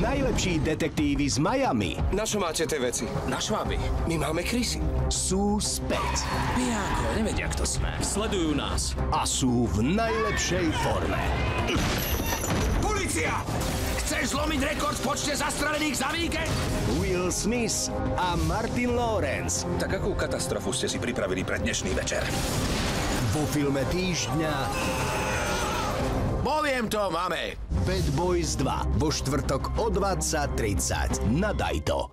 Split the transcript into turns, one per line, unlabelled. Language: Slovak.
Najlepší detektívy z Miami
Na čo máte tie veci?
Na šváby.
My máme krysy.
sú späť
Pijáko, nevedia, kto sme. Sledujú nás.
a sú v najlepšej forme.
Polícia! Chceš zlomiť rekord v počte zastrelených za víkend?
Will Smith a Martin Lawrence
Tak akú katastrofu ste si pripravili pre dnešný večer?
vo filme týždňa
Poviem to, máme.
Bad Boys 2 vo štvrtok o 20.30 na Dajto.